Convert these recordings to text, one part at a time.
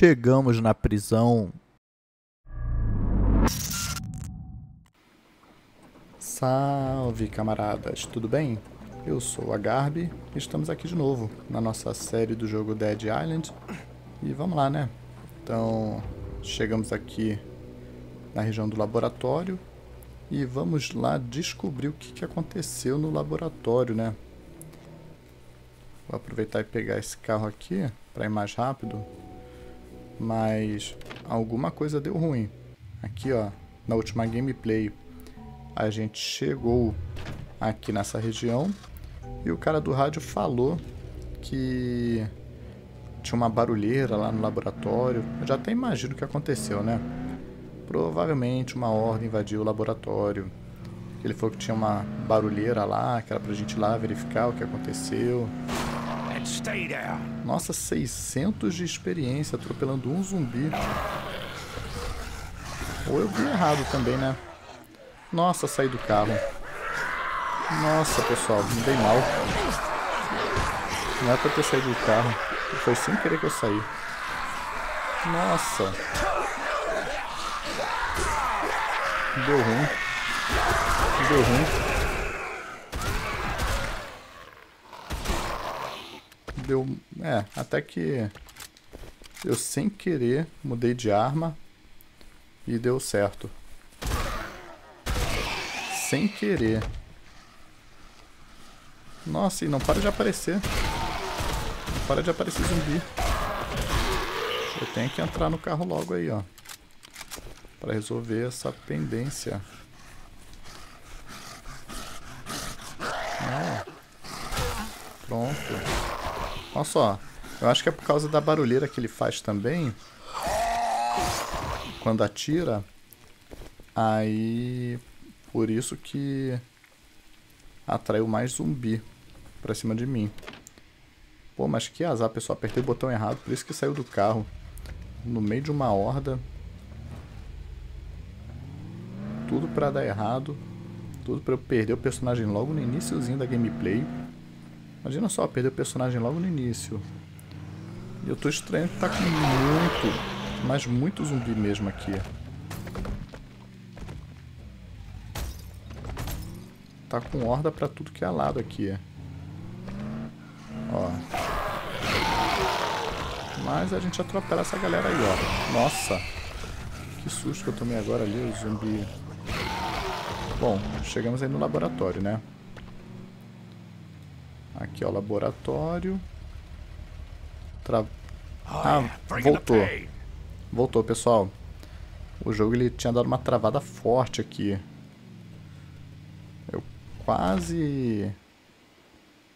Chegamos na prisão. Salve camaradas, tudo bem? Eu sou a Garbi e estamos aqui de novo na nossa série do jogo Dead Island. E vamos lá, né? Então, chegamos aqui na região do laboratório e vamos lá descobrir o que, que aconteceu no laboratório, né? Vou aproveitar e pegar esse carro aqui para ir mais rápido. Mas alguma coisa deu ruim. Aqui, ó, na última gameplay, a gente chegou aqui nessa região e o cara do rádio falou que tinha uma barulheira lá no laboratório. Eu já até imagino o que aconteceu, né? Provavelmente uma ordem invadiu o laboratório. Ele falou que tinha uma barulheira lá, que era pra gente ir lá verificar o que aconteceu. Nossa, 600 de experiência atropelando um zumbi. Ou eu vi errado também, né? Nossa, saí do carro. Nossa, pessoal, me dei mal. Não é pra ter saído do carro. Foi sem querer que eu saí. Nossa. Deu ruim. Deu ruim. Deu... É, até que eu sem querer mudei de arma e deu certo. Sem querer. Nossa, e não para de aparecer. Não para de aparecer zumbi. Eu tenho que entrar no carro logo aí, ó. Pra resolver essa pendência. Ah. Pronto. Olha só. Eu acho que é por causa da barulheira que ele faz também. Quando atira. Aí... Por isso que atraiu mais zumbi pra cima de mim. Pô, mas que azar, pessoal. Apertei o botão errado, por isso que saiu do carro. No meio de uma horda. Tudo pra dar errado. Tudo pra eu perder o personagem logo no iníciozinho da gameplay. Imagina só, perder o personagem logo no início. E eu tô estranho que tá com muito, mas muito zumbi mesmo aqui. Tá com horda pra tudo que é lado aqui. Ó. Mas a gente atropela essa galera aí, ó. Nossa. Que susto que eu tomei agora ali, o zumbi. Bom, chegamos aí no laboratório, né? Aqui, ó, laboratório. Tra... Ah, voltou. Voltou, pessoal. O jogo ele tinha dado uma travada forte aqui quase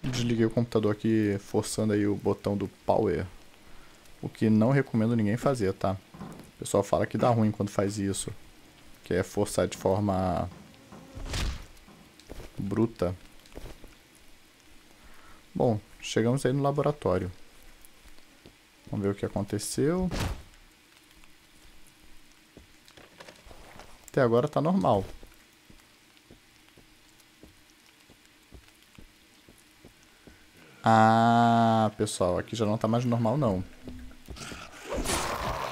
desliguei o computador aqui forçando aí o botão do power. O que não recomendo ninguém fazer, tá? O pessoal fala que dá ruim quando faz isso. Que é forçar de forma bruta. Bom, chegamos aí no laboratório. Vamos ver o que aconteceu. Até agora tá normal. Ah, pessoal, aqui já não tá mais normal não.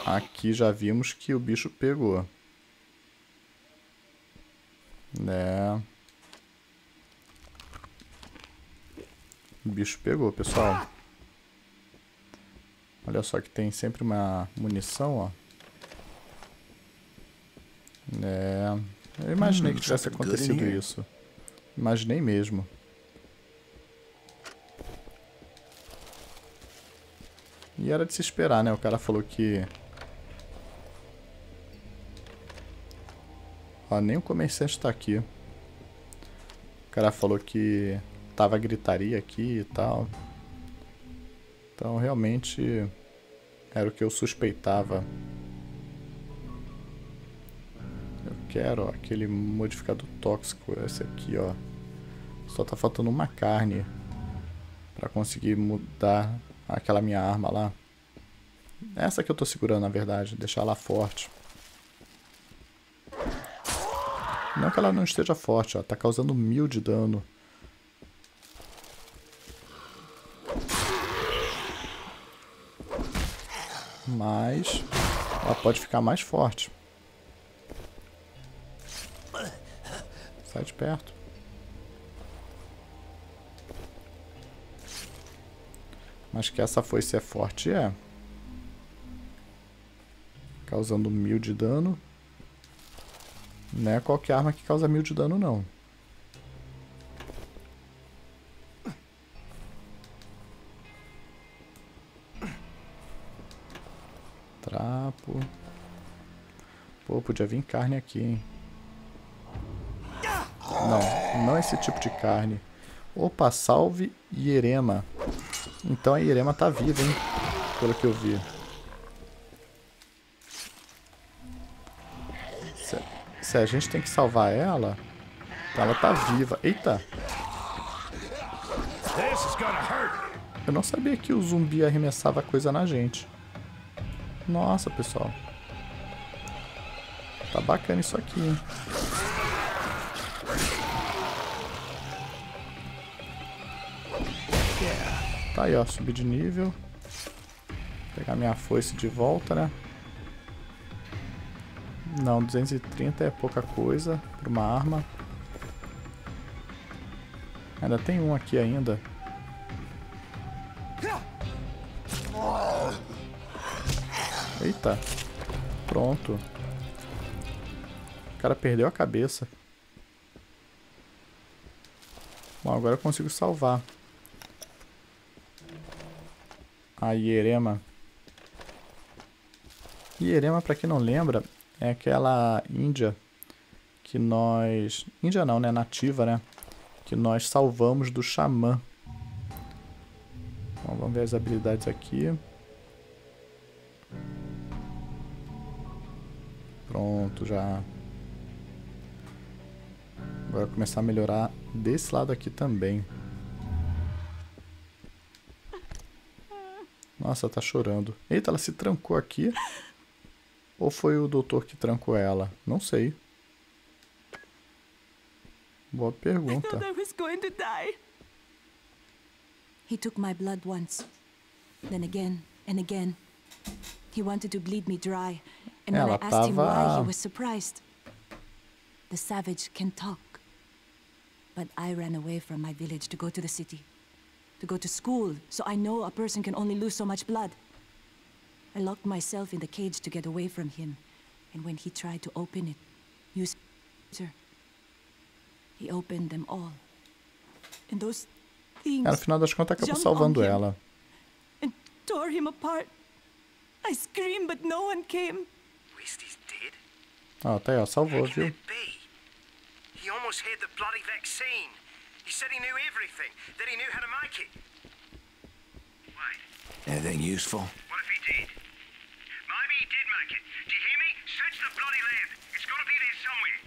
Aqui já vimos que o bicho pegou. Né? O bicho pegou, pessoal. Olha só que tem sempre uma munição, ó. É... Eu imaginei que hum, tivesse acontecido isso. Imaginei mesmo. E era de se esperar, né? O cara falou que... Ó, nem o comerciante tá aqui. O cara falou que tava gritaria aqui e tal. Então, realmente, era o que eu suspeitava. Eu quero ó, aquele modificador tóxico, esse aqui, ó. Só tá faltando uma carne para conseguir mudar aquela minha arma lá. Essa que eu tô segurando, na verdade. Deixar ela forte. Não que ela não esteja forte, ó. Tá causando mil de dano. Mas ela pode ficar mais forte. Sai de perto. Mas que essa foice é forte, é. Causando mil de dano. Não é qualquer arma que causa mil de dano, não. Podia vir carne aqui, hein? Não, não esse tipo de carne. Opa, salve Ierema. Então a Ierema tá viva, hein? Pelo que eu vi. Se, se a gente tem que salvar ela, ela tá viva. Eita! Eu não sabia que o zumbi arremessava coisa na gente. Nossa, pessoal. Tá bacana isso aqui, hein? Tá aí, ó, subir de nível. Pegar minha foice de volta, né? Não, 230 é pouca coisa para uma arma. Ainda tem um aqui ainda. Eita. Pronto. Cara perdeu a cabeça. Bom, agora eu consigo salvar. A Hierema. Hierema, para quem não lembra, é aquela índia que nós... Índia não, né? Nativa, né? Que nós salvamos do xamã. Bom, vamos ver as habilidades aqui. Pronto, já. Agora começar a melhorar desse lado aqui também. Nossa, tá chorando. Eita, ela se trancou aqui. Ou foi o doutor que trancou ela? Não sei. Boa pergunta. He took my blood once. Then again and again. He wanted to bleed me dry. And when I asked him why, he was surprised. The savage can talk. But I ran away from my village to go to the city to go to school, so I know a person can only lose so much blood. I locked myself in the cage to get away from him, and when he tried to open it, use sir, he opened them all. And those things no final das contas acabou salvando ela. And tore him apart. I screamed, but no one came. Ah, tá aí, ó, salvou, viu? He almost had the bloody vaccine. He said he knew everything, that he knew how to make it. Wait. Anything useful? What if he did? Maybe he did make it. Do you hear me? Search the bloody lab. It's gotta be there somewhere.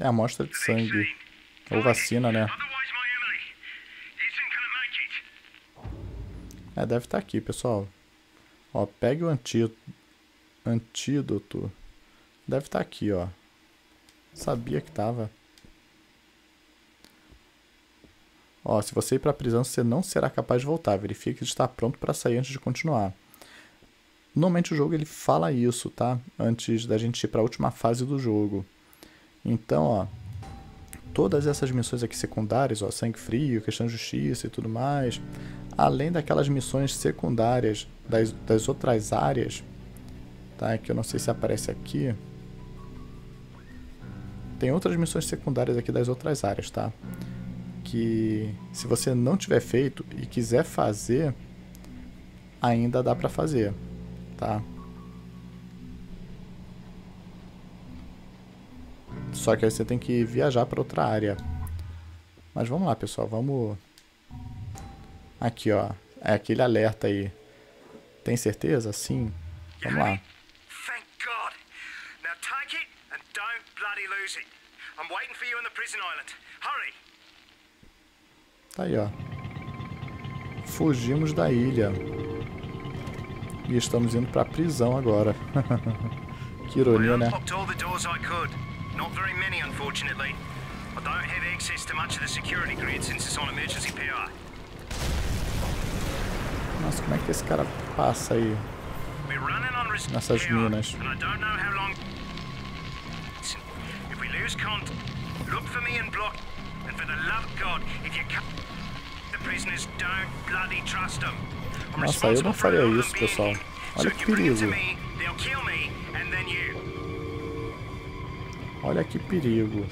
É amostra de sangue. Ou vacina, né? É, deve estar tá aqui, pessoal. Ó, pegue o antídoto. Antídoto. Deve estar tá aqui, ó. Sabia que tava. Ó, se você ir para a prisão, você não será capaz de voltar. Verifique que está pronto para sair antes de continuar. Normalmente o jogo ele fala isso, tá? Antes da gente ir para a última fase do jogo. Então, ó, todas essas missões aqui secundárias, ó, sangue frio, questão de justiça e tudo mais, além daquelas missões secundárias das, das outras áreas, tá? Que eu não sei se aparece aqui. Tem outras missões secundárias aqui das outras áreas, tá? que se você não tiver feito e quiser fazer, ainda dá para fazer, tá? Só que aí você tem que viajar para outra área. Mas vamos lá, pessoal, vamos Aqui, ó, é aquele alerta aí. Tem certeza? Sim. Vamos lá. Thank God. Now take it and don't bloody lose it. I'm waiting for you on the prison island. Hurry. Tá aí, ó. Fugimos da ilha. E estamos indo pra prisão agora. que ironia, né? Not very many, unfortunately. I don't have access to much of the security grid since it's on emergency power. Nossa, como é que esse cara passa aí? nessas minas. Look for me and block. And for the love of God, if you can't, the prisoners don't bloody trust them. Nossa, eu não faria isso, pessoal. Olha que perigo. Olha que perigo.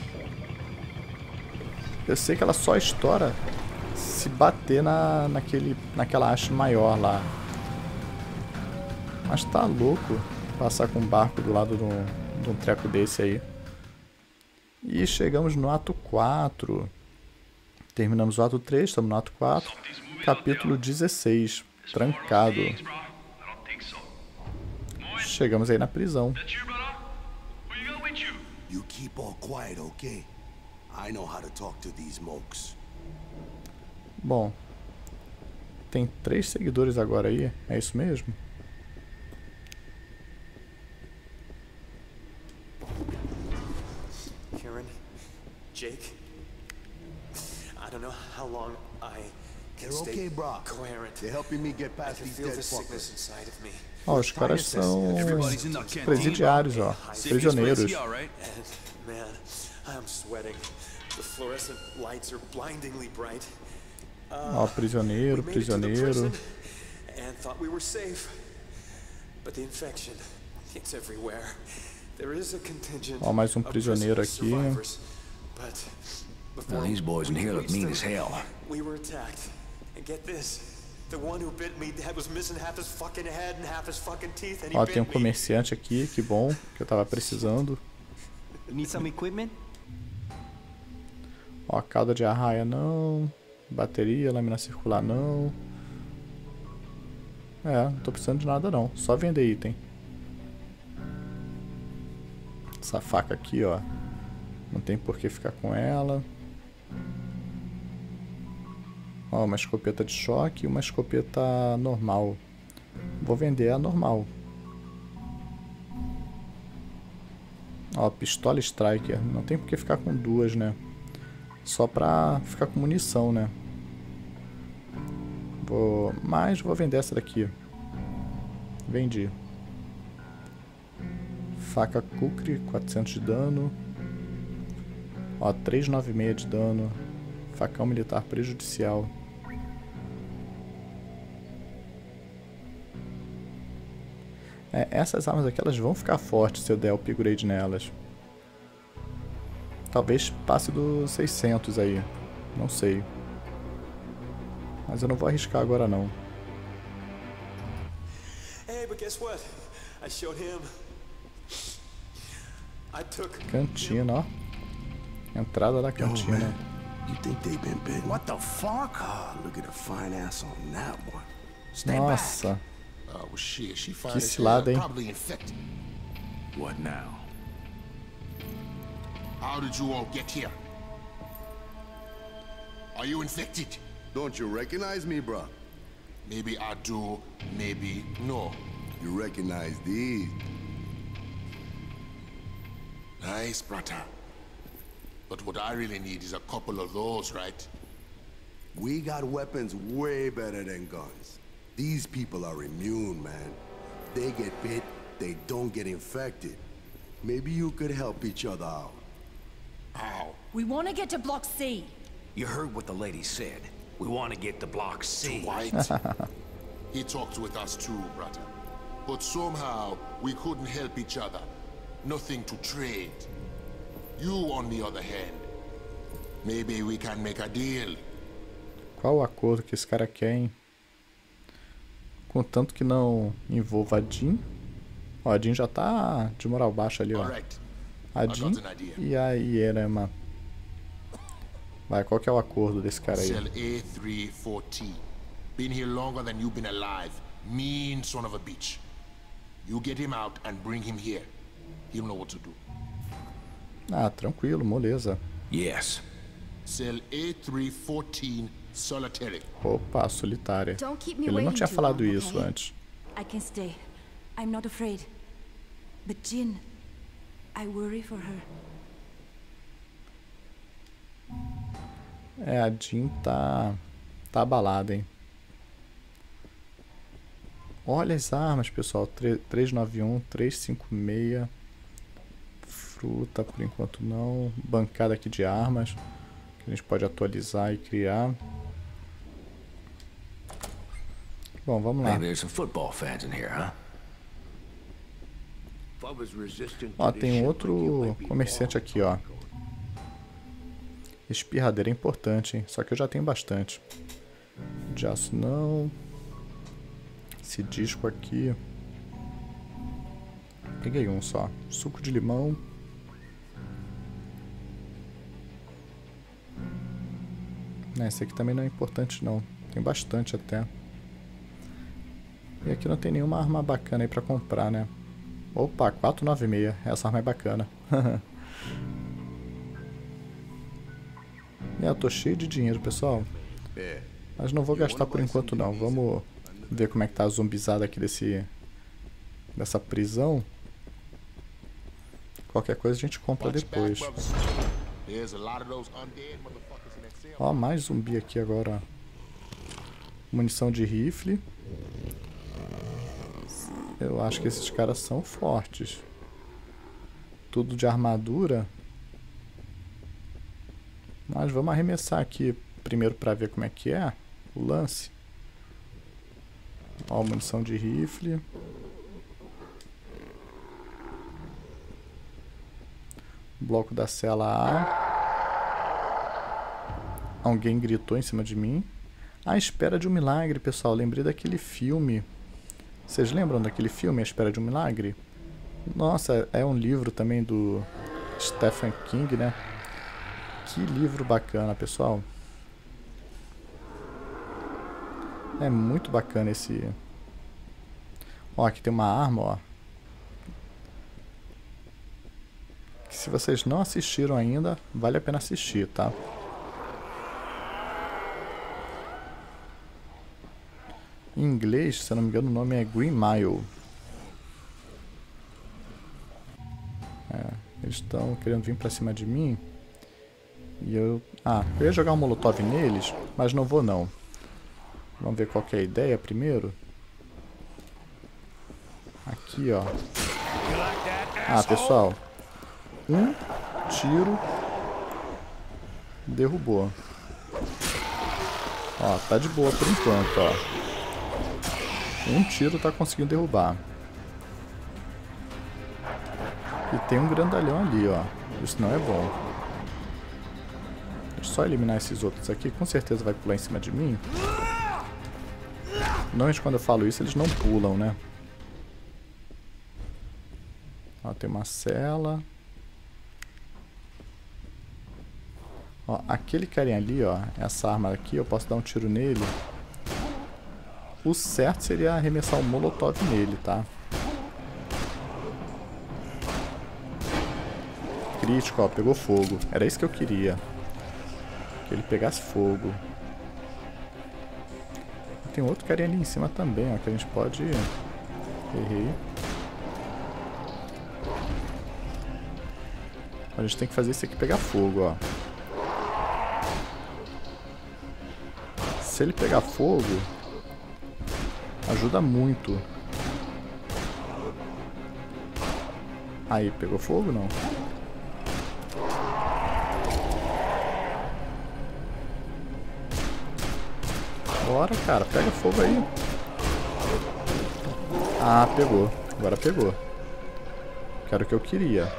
Eu sei que ela só estoura se bater na, naquele, naquela haste maior lá. Mas tá louco passar com um barco do lado de um, de um treco desse aí. E chegamos no ato 4. Terminamos o ato 3, estamos no ato 4. Capítulo 16. Trancado. Chegamos aí na prisão. You keep all quiet, okay? I know how to talk to these monks. Bom, tem três seguidores agora aí, é isso mesmo? Jake, I don't know how long I can They're stay okay, bro. coherent. They're helping me get past these dead fuckers. Ó, oh, os caras são presidiários, ó, prisioneiros. Man, I'm sweating. The fluorescent lights are blindingly bright. Ó, oh, prisioneiro, prisioneiro. And thought we were safe. But the infection, it's everywhere. There is a contingent Ó, oh, mais um prisioneiro aqui. Now, these boys in here look mean as hell. We were attacked. And get this. The one who bit me was missing half his fucking head and half his fucking teeth and he Ó, tem um comerciante aqui, que bom, que eu tava precisando. Need some equipment? Ó, cauda de arraia não. Bateria, lâmina circular não. É, não tô precisando de nada não. Só vender item. Essa faca aqui, ó. Não tem por que ficar com ela. Ó, uma escopeta de choque e uma escopeta normal. Vou vender a normal. Ó, pistola striker. Não tem por que ficar com duas, né? Só pra ficar com munição, né? Vou... Mas vou vender essa daqui. Vendi. Faca Kukri, 400 de dano. Ó, 396 de dano. Facão militar prejudicial. É, essas armas aqui elas vão ficar fortes se eu der upgrade nelas. Talvez passe do 600 aí. Não sei. Mas eu não vou arriscar agora não. Cantina, ó. Entrada da cantina. You think they've been bitten? What the fuck? Oh, look at the fine ass on that one. Stay Nossa. Back. Oh, well, shit. She que cilada, hein? Probably infected. What now? How did you all get here? Are you infected? Don't you recognize me, bro? Maybe I do, maybe no. You recognize these? Nice, brother. But what I really need is a couple of those, right? We got weapons way better than guns. These people are immune, man. They get bit, they don't get infected. Maybe you could help each other out. How? We want to get to Block C. You heard what the lady said. We want to get to Block C. White? he talked with us too, brother. But somehow, we couldn't help each other. Nothing to trade. You, on the other hand, maybe we can make a deal. Qual o acordo que esse cara quer, hein? Contanto que não envolva a Jean. Ó, a Jean já tá de moral baixa ali, ó. A Jean e a Ierema. Vai, qual que é o acordo desse cara aí? Cell A314. Been here longer than you've been alive. Mean son of a bitch. You get him out and bring him here. He'll know what to do. Ah, tranquilo, moleza. Yes. Cell A314 solitary. Opa, solitária. Ele não tinha falado long, isso okay? antes. I can stay. I'm not afraid. But Jin, I worry for her. É, a Jean tá. tá abalada, hein? Olha as armas, pessoal. 391, 356. Fruta, por enquanto não. Bancada aqui de armas. Que a gente pode atualizar e criar. Bom, vamos lá. Ó, tem outro comerciante aqui, ó. Espirradeira é importante, hein? Só que eu já tenho bastante. De aço não. Esse disco aqui. Peguei um só. Suco de limão. Esse aqui também não é importante não. Tem bastante até. E aqui não tem nenhuma arma bacana aí pra comprar, né? Opa, 496. Essa arma é bacana. é, eu tô cheio de dinheiro, pessoal. Mas não vou gastar por enquanto não. Vamos ver como é que tá a zumbizada aqui desse... Dessa prisão. Qualquer coisa a gente compra depois. Ó, mais zumbi aqui agora. Munição de rifle. Eu acho que esses caras são fortes. Tudo de armadura. Mas vamos arremessar aqui primeiro para ver como é que é o lance. Ó, munição de rifle. Bloco da cela A. Alguém gritou em cima de mim. À espera de um milagre, pessoal. Lembrei daquele filme vocês lembram daquele filme A Espera de um Milagre? Nossa, é um livro também do Stephen King, né? Que livro bacana, pessoal. É muito bacana esse... Ó, aqui tem uma arma, ó. Que se vocês não assistiram ainda, vale a pena assistir, tá? Em inglês, se não me engano, o nome é Green Mile. É, eles estão querendo vir pra cima de mim. E eu... Ah, eu ia jogar um molotov neles, mas não vou não. Vamos ver qual é a ideia primeiro. Aqui, ó. Ah, pessoal. Um tiro derrubou. Ó, tá de boa por enquanto, ó. Um tiro tá conseguindo derrubar. E tem um grandalhão ali, ó. Isso não é bom. Deixa eu só eliminar esses outros aqui. Com certeza vai pular em cima de mim. Normalmente quando eu falo isso, eles não pulam, né? Ó, tem uma cela. Ó, aquele carinha ali, ó. Essa arma aqui, eu posso dar um tiro nele. O certo seria arremessar um molotov nele, tá? Crítico, ó, pegou fogo. Era isso que eu queria. Que ele pegasse fogo. Tem outro carinha ali em cima também, ó, que a gente pode... Errei. A gente tem que fazer isso aqui pegar fogo, ó. Se ele pegar fogo, Ajuda muito. Aí, pegou fogo não? Bora, cara. Pega fogo aí. Ah, pegou. Agora pegou. Que era o que eu queria.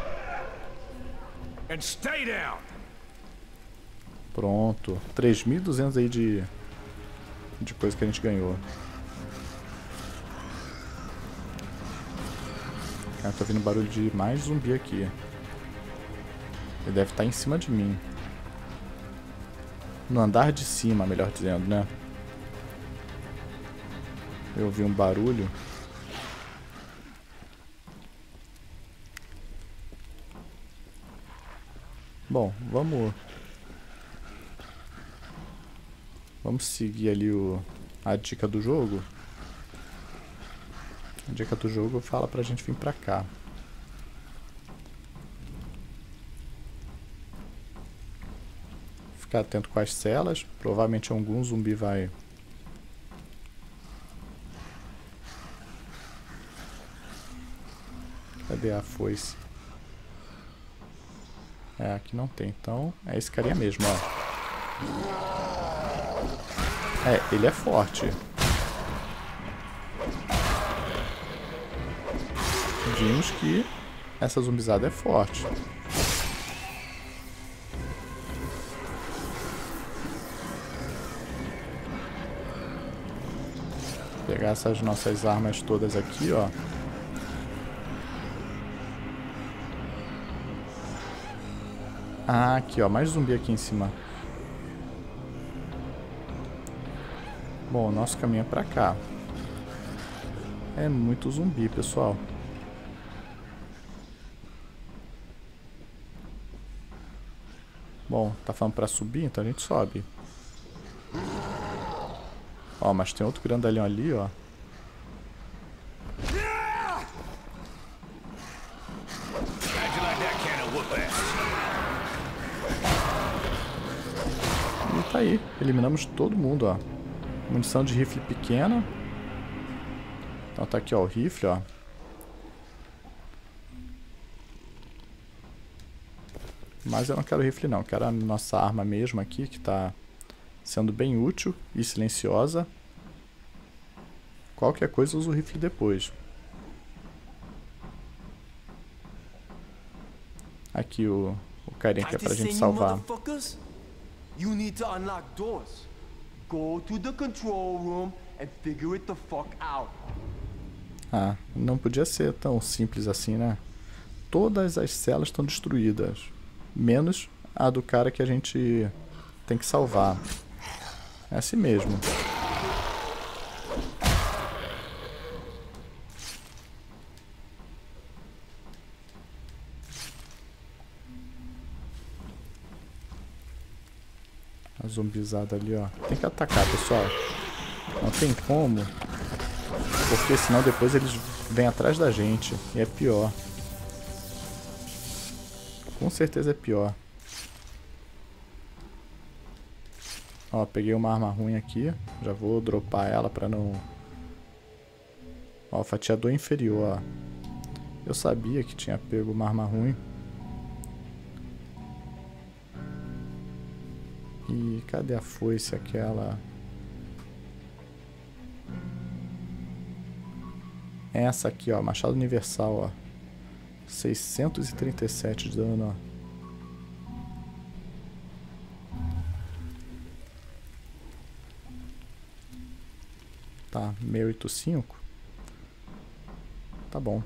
Pronto. 3.200 aí de... De coisa que a gente ganhou. Cara, tô ouvindo barulho de mais zumbi aqui. Ele deve estar tá em cima de mim. No andar de cima, melhor dizendo, né? Eu ouvi um barulho. Bom, vamos... Vamos seguir ali o... a dica do jogo. A dica do jogo fala pra gente vir pra cá. Ficar atento com as celas. Provavelmente algum zumbi vai... Cadê a foice? É, aqui não tem. Então, é esse carinha mesmo, ó. É, ele é forte. Vimos que essa zumbizada é forte. pegar essas nossas armas todas aqui, ó. Ah, aqui, ó. Mais zumbi aqui em cima. Bom, o nosso caminho é pra cá. É muito zumbi, pessoal. Bom, tá falando pra subir, então a gente sobe. Ó, mas tem outro grandalhão ali, ó. E tá aí, eliminamos todo mundo, ó. Munição de rifle pequena. Então tá aqui, ó, o rifle, ó. Mas eu não quero rifle não, quero a nossa arma mesmo aqui, que tá sendo bem útil e silenciosa. Qualquer coisa uso o rifle depois. Aqui o, o carinha que é pra gente salvar. You need to unlock doors. Go to the control room and figure it the fuck out. Ah, não podia ser tão simples assim, né? Todas as celas estão destruídas, menos a do cara que a gente tem que salvar. É assim mesmo. A zumbizada ali, ó. Tem que atacar, pessoal. Não tem como. Porque senão depois eles vêm atrás da gente. E é pior. Com certeza é pior. Ó, peguei uma arma ruim aqui. Já vou dropar ela pra não... Ó, fatiador inferior, ó. Eu sabia que tinha pego uma arma ruim. E cadê a foice aquela? Essa aqui, ó. Machado universal, ó. 637 de dano. Tá, 685. Tá bom.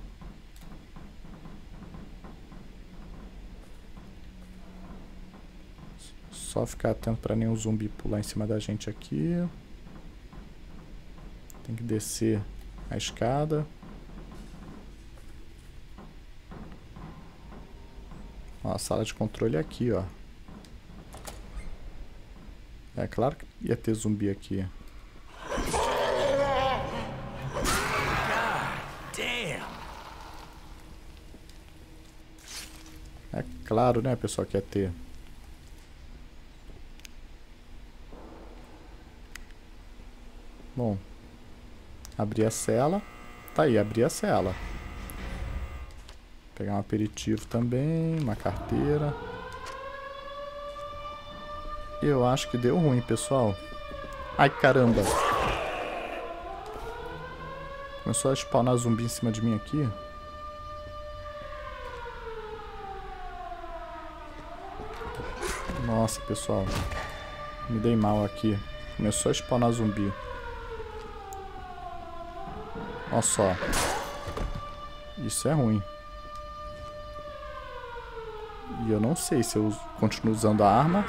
Só ficar atento para nenhum zumbi pular em cima da gente aqui. Tem que descer a escada. Ó, a sala de controle é aqui, ó. É claro que ia ter zumbi aqui. Claro, né, pessoal, que ia ter. Bom. Abrir a cela. Tá aí, abrir a cela. Pegar um aperitivo também, uma carteira. Eu acho que deu ruim, pessoal. Ai, caramba. Começou a spawnar zumbi em cima de mim aqui. Nossa, pessoal. Me dei mal aqui. Começou a spawnar zumbi. Olha só. Isso é ruim. E eu não sei se eu continuo usando a arma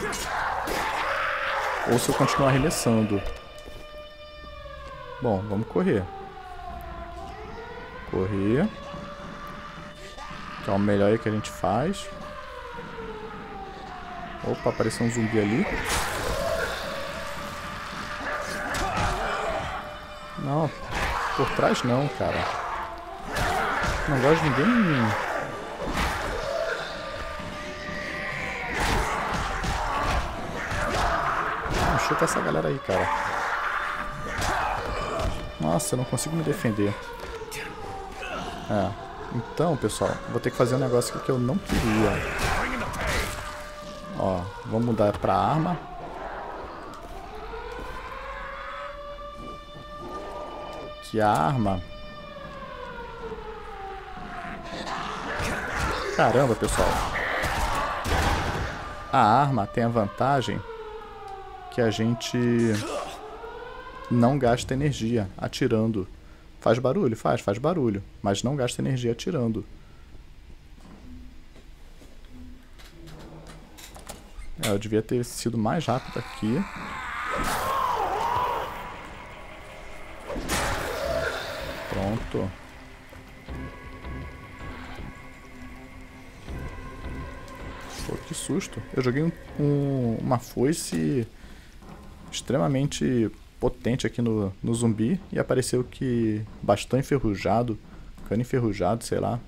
ou se eu continuo arremessando. Bom, vamos correr. Correr. Que é o melhor que a gente faz. Opa, apareceu um zumbi ali. Não, por trás não, cara. Não gosto de ninguém... chuta essa galera aí, cara. Nossa, eu não consigo me defender. É. Então, pessoal, vou ter que fazer um negócio aqui que eu não queria. Ó, vamos mudar pra arma. Que a arma... Caramba, pessoal. A arma tem a vantagem que a gente não gasta energia atirando. Faz barulho? Faz, faz barulho. Mas não gasta energia atirando. É, eu devia ter sido mais rápido aqui. Pronto. Pô, que susto. Eu joguei um, um, uma foice extremamente potente aqui no, no zumbi e apareceu que bastão enferrujado, cano enferrujado, sei lá.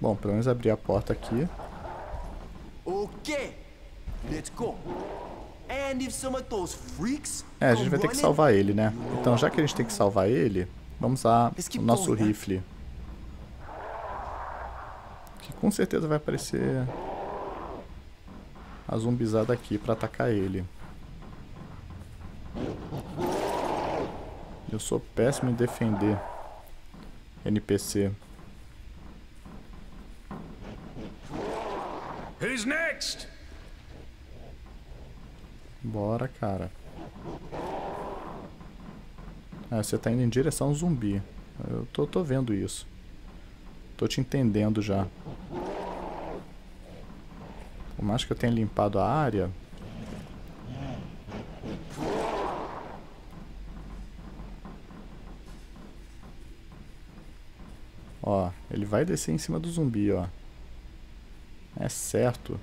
Bom, pelo menos abrir a porta aqui. Ok, let's go. And if some of those freaks é, a gente vai ter que salvar ele, né? Então, já que a gente tem que salvar ele, vamos usar o nosso rifle. Com certeza vai aparecer a zumbizada aqui para atacar ele. Eu sou péssimo em defender NPC. Who's next? Bora, cara. Ah, você tá indo em direção ao zumbi. Eu tô, tô vendo isso. Tô te entendendo já. Por mais que eu tenha limpado a área... Ó, ele vai descer em cima do zumbi, ó. É certo.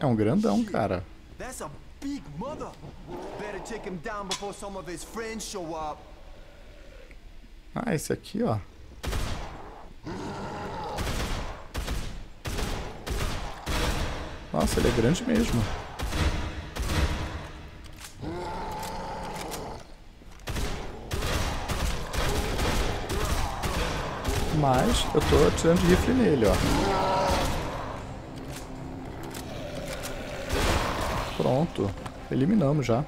É um grandão, cara. That's a big mother. Better take him down before some of his friends show up. Ah, esse aqui, ó. Nossa, ele é grande mesmo. Mas eu tô atirando de rifle nele, ó. Pronto. Eliminamos já.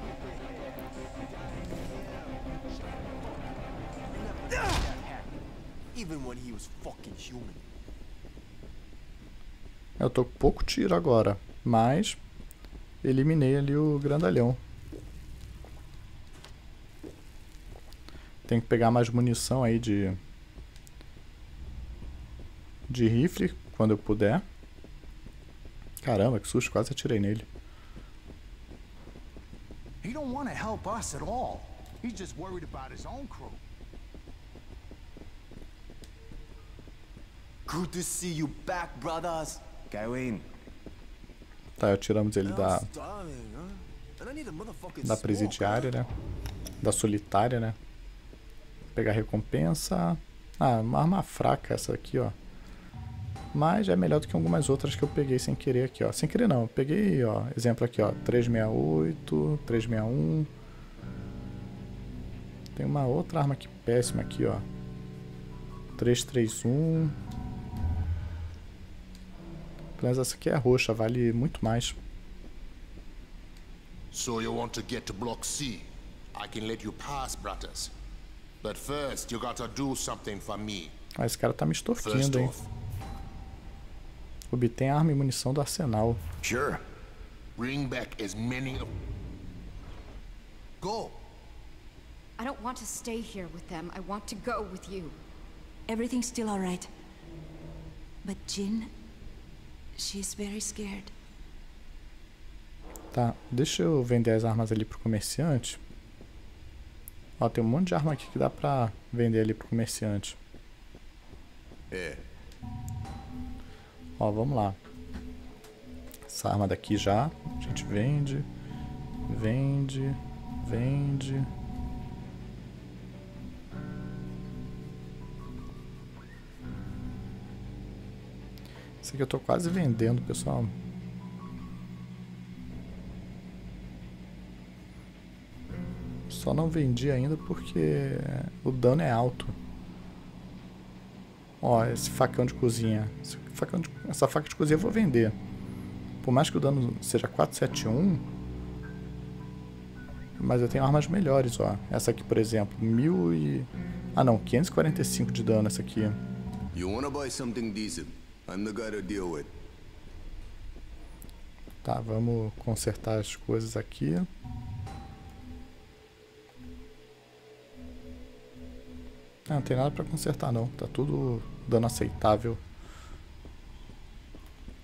Eu tô com pouco tiro agora, mas eliminei ali o grandalhão. Tem que pegar mais munição aí de de rifle quando eu puder. Caramba, que susto, quase atirei nele. He don't want to help us at all. He's just worried about his own crew. Good to see you back, brothers. Go in. Tá, tiramos ele da da presidiária, né? Da solitária, né? Pegar recompensa. Ah, uma arma fraca essa aqui, ó. Mas é melhor do que algumas outras que eu peguei sem querer aqui, ó. Sem querer não, eu peguei, ó, exemplo aqui, ó, 368, 361. Tem uma outra arma aqui péssima aqui, ó. 331. Mas essa aqui é roxa, vale muito mais. So you want to get to Block C? I can let you pass, brothers. But first you gotta do something for me. Ah, esse cara tá me extorquindo, hein? Obtém arma e munição do arsenal. Sure. Bring back as many of... Go. I don't want to stay here with them. I want to go with you. Everything's still all right. But Jin, she's very scared. Tá, deixa eu vender as armas ali pro comerciante. Ó, tem um monte de arma aqui que dá pra vender ali pro comerciante. É. Ó, vamos lá. Essa arma daqui já. A gente vende. Vende. Vende. Esse aqui eu tô quase vendendo, pessoal. Só não vendi ainda porque o dano é alto. Ó, esse facão de cozinha. Facão de, essa faca de cozinha eu vou vender. Por mais que o dano seja 471, mas eu tenho armas melhores, ó. Essa aqui, por exemplo, mil e... Ah, não, 545 de dano essa aqui. Tá, vamos consertar as coisas aqui. Ah, não tem nada pra consertar não. Tá tudo dando aceitável.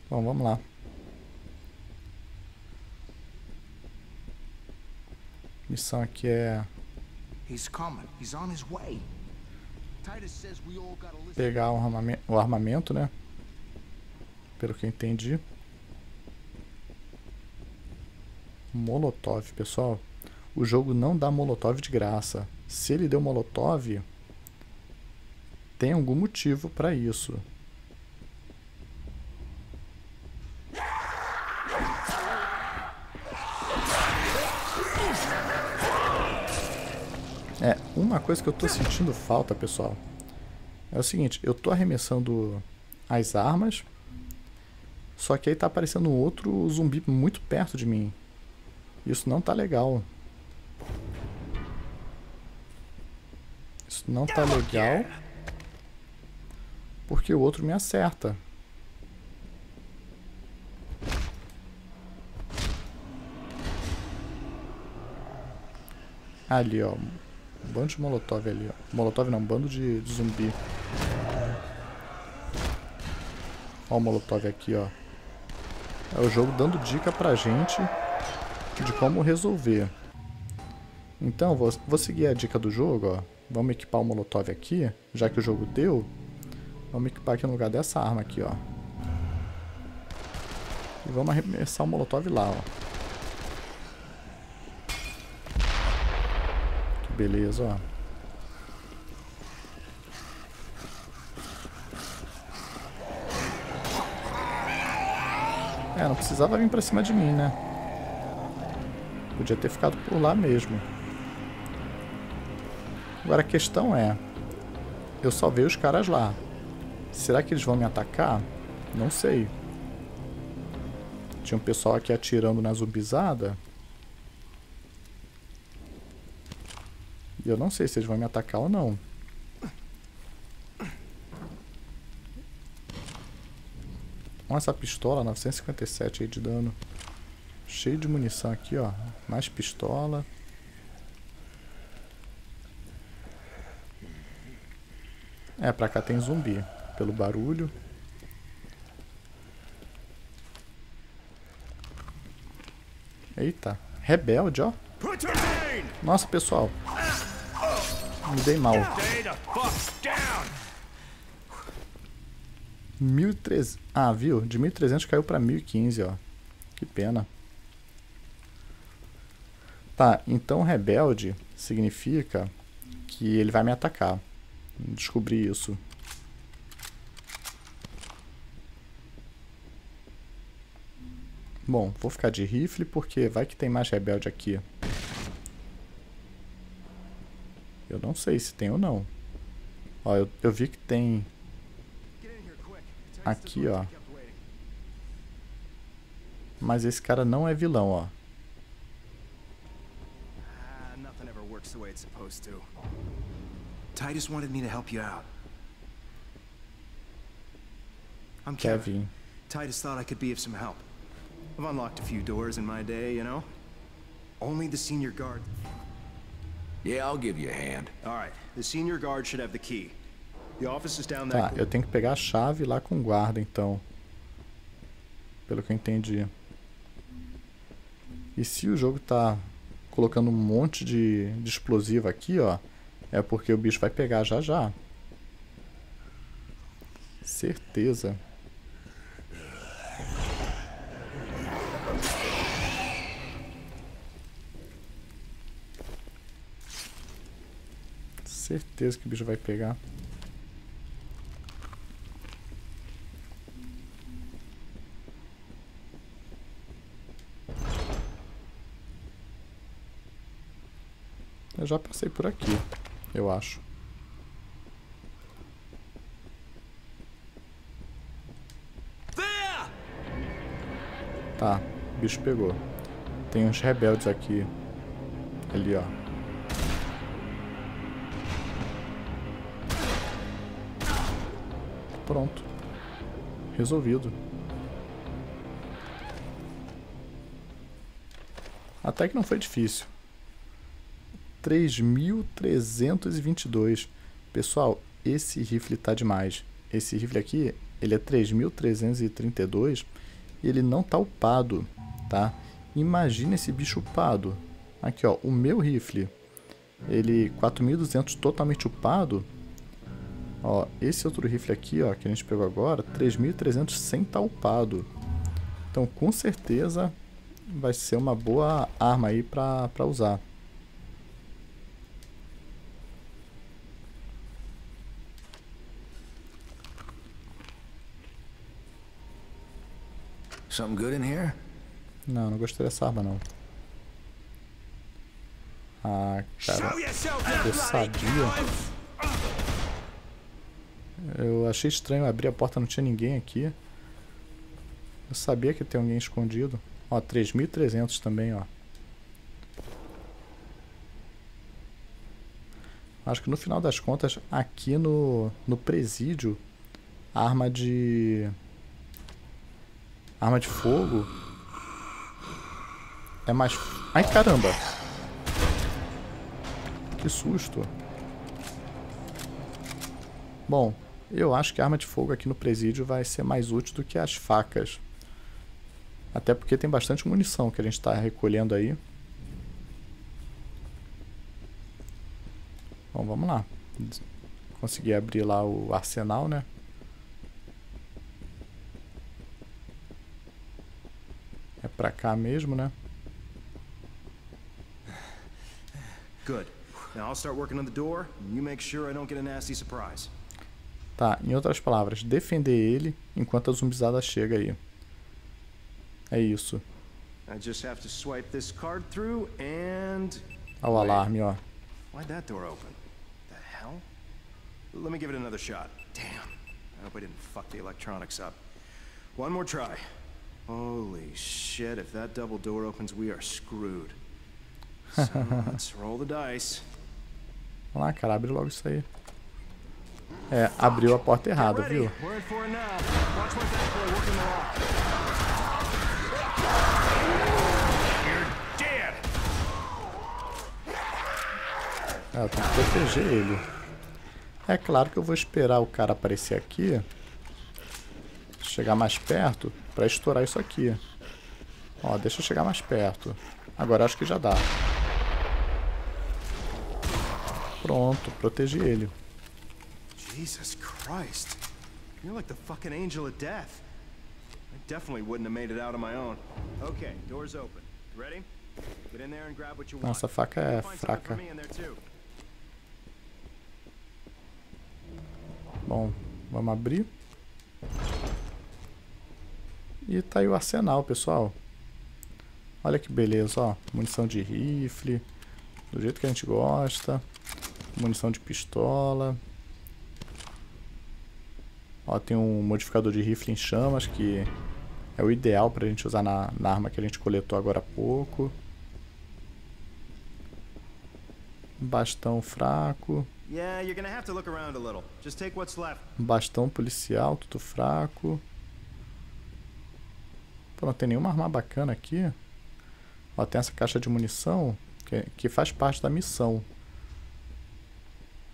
Bom, vamos lá. Missão aqui é... Pegar o armamento, o armamento, né? Pelo que eu entendi. Molotov, pessoal. O jogo não dá Molotov de graça. Se ele deu Molotov, tem algum motivo para isso. É, uma coisa que eu tô sentindo falta, pessoal, é o seguinte, eu tô arremessando as armas, só que aí tá aparecendo outro zumbi muito perto de mim. Isso não tá legal. Isso não tá legal porque o outro me acerta. Ali, ó. Um bando de molotov ali, ó. Molotov não, um bando de, de zumbi. Ó o molotov aqui, ó. É o jogo dando dica pra gente de como resolver. Então, vou, vou seguir a dica do jogo, ó. Vamos equipar o molotov aqui, já que o jogo deu. Vamos equipar aqui no lugar dessa arma aqui, ó. E vamos arremessar o molotov lá, ó. Que beleza, ó. É, não precisava vir pra cima de mim, né? Podia ter ficado por lá mesmo. Agora a questão é... Eu só vejo os caras lá. Será que eles vão me atacar? Não sei. Tinha um pessoal aqui atirando na zumbizada. E eu não sei se eles vão me atacar ou não. Olha essa pistola, 957 aí de dano. Cheio de munição aqui, ó. Mais pistola. É, pra cá tem zumbi pelo barulho. Eita, rebelde, ó. Nossa, pessoal. Me dei mal. 1.300. Ah, viu? De 1.300 caiu pra 1.015, ó. Que pena. Tá, então rebelde significa que ele vai me atacar. Descobri isso. Bom, vou ficar de rifle porque vai que tem mais rebelde aqui. Eu não sei se tem ou não. Ó, eu, eu vi que tem... Aqui, ó. Mas esse cara não é vilão, ó. Titus wanted me to help you out. I'm Kevin. Titus thought I could be of some help. I've unlocked a few doors in my day, you know? Only the senior guard... Yeah, I'll give you a hand. Alright, the senior guard should have the key. The office is down Tá, eu tenho que pegar a chave lá com o guarda, então. Pelo que eu entendi. E se o jogo tá colocando um monte de, de explosivo aqui, ó, é porque o bicho vai pegar já já. Certeza. Certeza que o bicho vai pegar. Eu já passei por aqui, eu acho. Tá, o bicho pegou. Tem uns rebeldes aqui. Ali, ó. Pronto. Resolvido. Até que não foi difícil. 3.322. Pessoal, esse rifle tá demais. Esse rifle aqui, ele é 3.332 e ele não tá upado, tá? Imagina esse bicho upado. Aqui, ó, o meu rifle, ele 4.200 totalmente upado. Ó, esse outro rifle aqui, ó, que a gente pegou agora, 3.300 sem estar upado. Então, com certeza, vai ser uma boa arma aí pra, pra usar. Something good in here? Não, não gostei dessa arma não. Ah, cara, eu sabia. Eu achei estranho abrir a porta, não tinha ninguém aqui. Eu sabia que tem alguém escondido. Ó, 3.300 também, ó. Acho que no final das contas, aqui no, no presídio, arma de Arma de fogo. É mais... Ai, caramba. Que susto. Bom, eu acho que a arma de fogo aqui no presídio vai ser mais útil do que as facas. Até porque tem bastante munição que a gente está recolhendo aí. Bom, vamos lá. Consegui abrir lá o arsenal, né? É pra cá mesmo, né? Good. Now I'll start working on the door, you make sure I don't get a nasty surprise. Tá, em outras palavras, defender ele enquanto a zumbizada chega aí. É isso. I just have to swipe this card through and Olha o alarme, ó. Why'd that door open? The hell? Let me give it another shot. Damn. I hope I didn't fuck the electronics up. One more try. Holy shit, if that double door opens, we are screwed. So, let's roll the dice. Vamos lá, cara, abre logo isso aí. É, abriu a porta errada, viu? É, eu tenho que proteger ele. É claro que eu vou esperar o cara aparecer aqui. Chegar mais perto Pra estourar isso aqui. Ó, deixa eu chegar mais perto. Agora acho que já dá. Pronto, protegi ele. Jesus Christ. You're like the fucking angel of death. I definitely wouldn't have made it out on my own. Okay, doors open. Ready? Get in there and grab what you want. Nossa, faca é fraca. Bom, vamos abrir. E tá aí o arsenal, pessoal. Olha que beleza, ó. Munição de rifle. Do jeito que a gente gosta. Munição de pistola. Ó, tem um modificador de rifle em chamas que é o ideal pra gente usar na, na arma que a gente coletou agora há pouco. Bastão fraco. Bastão policial, tudo fraco. Pô, não tem nenhuma arma bacana aqui. Ó, tem essa caixa de munição que, que faz parte da missão.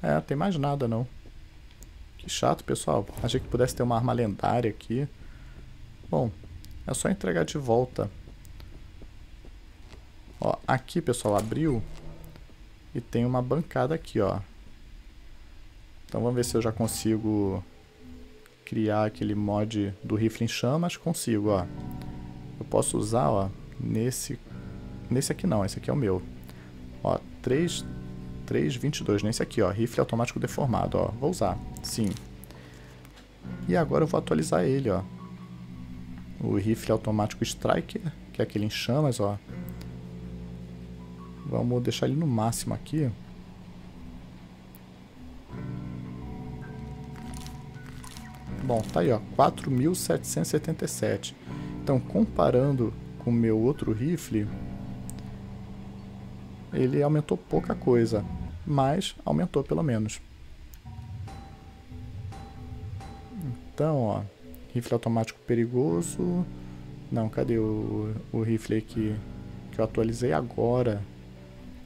É, tem mais nada não. Que chato, pessoal. Achei que pudesse ter uma arma lendária aqui. Bom, é só entregar de volta. Ó, aqui, pessoal, abriu. E tem uma bancada aqui, ó. Então vamos ver se eu já consigo criar aquele mod do rifle em chamas. Consigo, ó. Eu posso usar, ó, nesse... Nesse aqui não, esse aqui é o meu. Ó, 3... 322, nesse aqui, ó, rifle automático deformado, ó. Vou usar, sim. E agora eu vou atualizar ele, ó. O rifle automático Striker, que é aquele em chamas, ó. Vamos deixar ele no máximo aqui. Bom, tá aí, ó, 4.777. Então, comparando com o meu outro rifle, ele aumentou pouca coisa, mas aumentou pelo menos. Então, ó, rifle automático perigoso. Não, cadê o, o rifle que, que eu atualizei agora?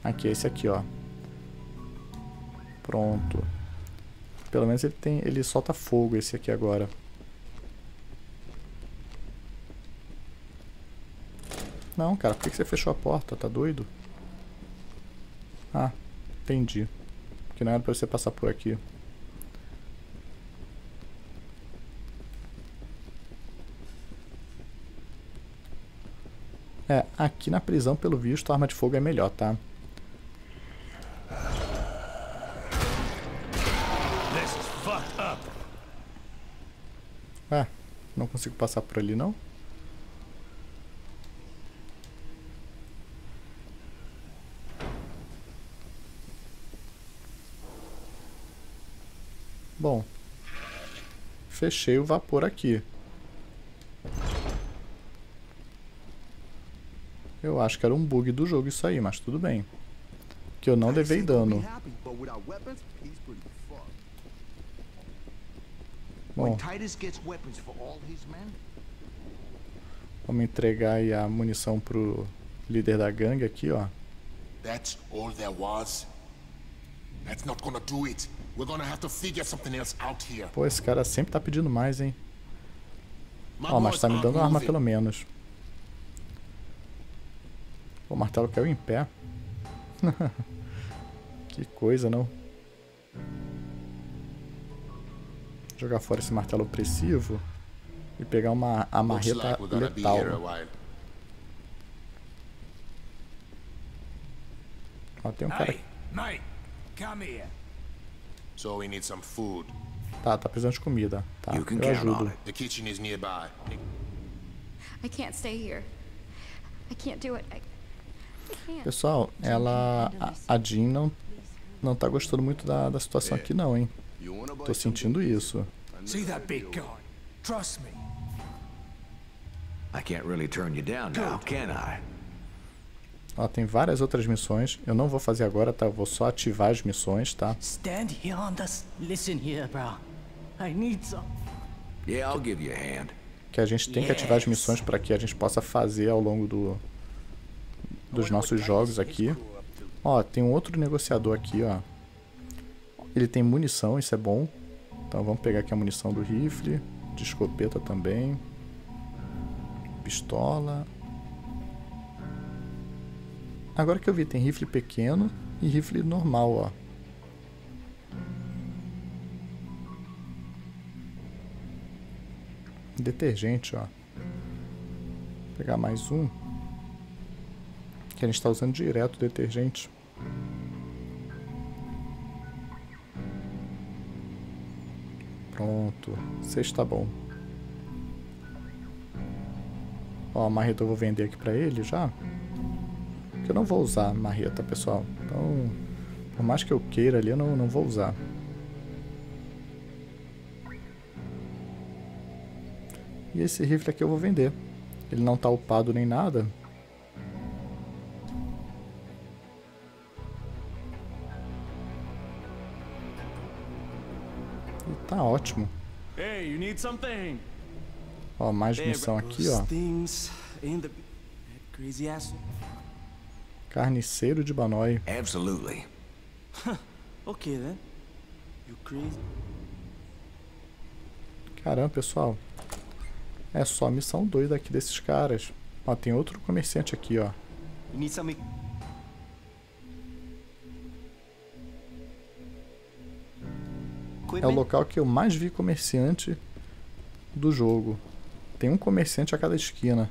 Aqui, esse aqui, ó. Pronto. Pelo menos ele tem, ele solta fogo esse aqui agora. Não, cara, por que você fechou a porta? Tá doido? Ah, entendi. Que não era pra você passar por aqui. É, aqui na prisão, pelo visto, a arma de fogo é melhor, tá? Ah, não consigo passar por ali não? Bom, fechei o vapor aqui. Eu acho que era um bug do jogo isso aí, mas tudo bem. Que eu não levei dano. Bom. Vamos entregar aí a munição pro líder da gangue aqui, ó. That's all there was. That's not gonna do it. We're gonna have to figure something else out here. Pô, esse cara sempre tá pedindo mais, hein? Ó, mas tá me dando arma pelo menos. O martelo caiu em pé. que coisa, não? jogar fora esse martelo opressivo e pegar uma a marreta letal. Ó, tem um cara aqui. So we need some food. Tá, tá precisando de comida. Tá, eu ajudo. The kitchen is nearby. I can't stay here. I can't do it. Pessoal, ela a, a Jean não não tá gostando muito da, da situação aqui não, hein? Tô sentindo isso. See that big gun? Trust me. I can't really turn you down now, can I? Ó, tem várias outras missões. Eu não vou fazer agora, tá? Eu vou só ativar as missões, tá? Stand here on this. Listen here, bro. I need some. Yeah, I'll give you a hand. Que a gente tem que ativar as missões para que a gente possa fazer ao longo do dos nossos jogos aqui. Ó, tem um outro negociador aqui, ó. Ele tem munição, isso é bom. Então vamos pegar aqui a munição do rifle, de escopeta também. Pistola. Agora que eu vi, tem rifle pequeno e rifle normal, ó. Detergente, ó. Vou pegar mais um. Que a gente está usando direto detergente. Pronto. Seis tá bom. Ó, a marreta eu vou vender aqui pra ele já. Porque eu não vou usar marreta, pessoal. Então, por mais que eu queira ali, eu não, não vou usar. E esse rifle aqui eu vou vender. Ele não tá upado nem nada. Tá ótimo. Ó, mais missão aqui, ó. Carniceiro de Banoi. Absolutely. okay then. You crazy? Caramba, pessoal. É só missão doida aqui desses caras. Ó, tem outro comerciante aqui, ó. É o local que eu mais vi comerciante do jogo. Tem um comerciante a cada esquina.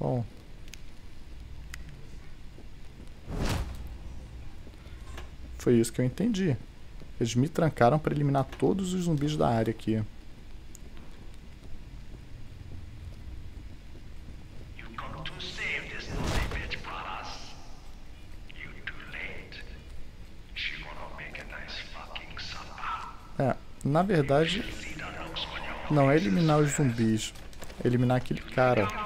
Bom. Foi isso que eu entendi. Eles me trancaram para eliminar todos os zumbis da área aqui. É, na verdade, não é eliminar os zumbis, é eliminar aquele cara.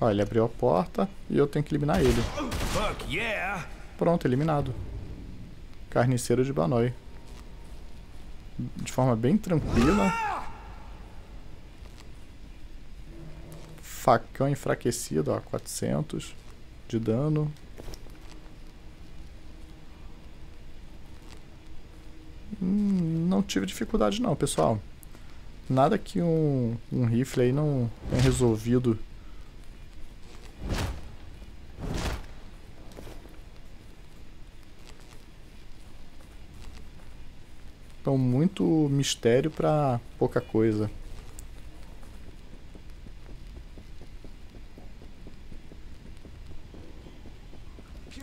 Ó, ele abriu a porta e eu tenho que eliminar ele. Pronto, eliminado. Carniceiro de Banoi. De forma bem tranquila. Facão enfraquecido, ó, 400 de dano. Hum, não tive dificuldade não, pessoal. Nada que um, um rifle aí não tenha resolvido Então, muito mistério para pouca coisa.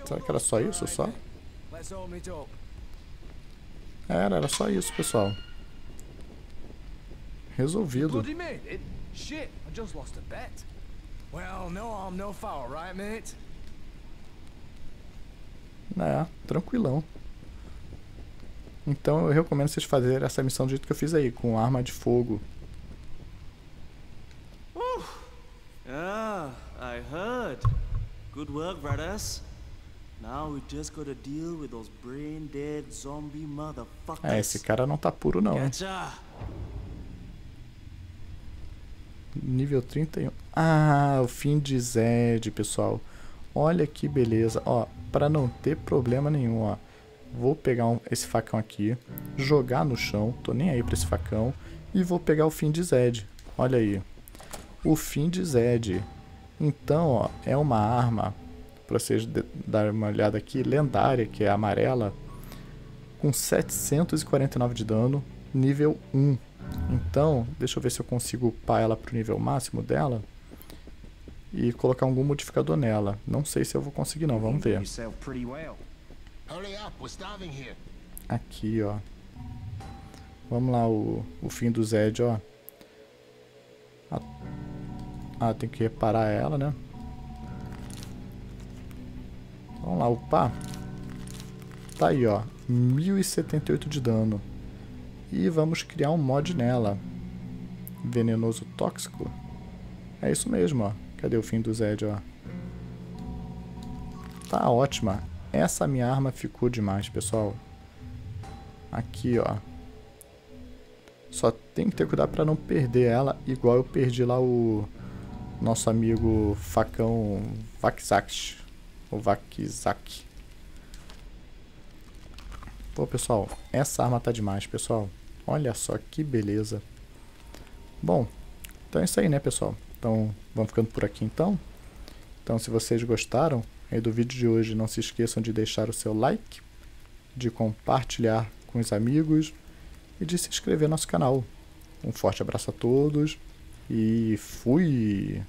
Será que era só isso, só? Era, era só isso, pessoal. Resolvido. É, tranquilão. Então eu recomendo vocês fazerem essa missão do jeito que eu fiz aí, com arma de fogo. Uh, ah, I heard. Good work, brothers. Now we just gotta deal with those brain dead zombie motherfuckers. É, esse cara não tá puro não. Nível 31. Ah, o fim de Zed, pessoal. Olha que beleza. Ó, para não ter problema nenhum, ó. Vou pegar um, esse facão aqui, jogar no chão, tô nem aí pra esse facão, e vou pegar o fim de Zed. Olha aí. O fim de Zed. Então, ó, é uma arma, pra vocês darem uma olhada aqui, lendária, que é amarela, com 749 de dano, nível 1. Então, deixa eu ver se eu consigo upar ela pro nível máximo dela e colocar algum modificador nela. Não sei se eu vou conseguir não, vamos ver. Aqui, ó. Vamos lá, o, o fim do Zed, ó. Ah, tem que reparar ela, né? Vamos lá, upar. Tá aí, ó. 1078 de dano. E vamos criar um mod nela. Venenoso tóxico. É isso mesmo, ó. Cadê o fim do Zed, ó? Tá ótima. Essa minha arma ficou demais, pessoal. Aqui, ó. Só tem que ter cuidado para não perder ela, igual eu perdi lá o nosso amigo facão Vakzak. O Vakzak. Pô, pessoal, essa arma tá demais, pessoal. Olha só que beleza. Bom, então é isso aí, né, pessoal? Então, vamos ficando por aqui, então. Então, se vocês gostaram, aí do vídeo de hoje, não se esqueçam de deixar o seu like, de compartilhar com os amigos e de se inscrever no nosso canal. Um forte abraço a todos e fui!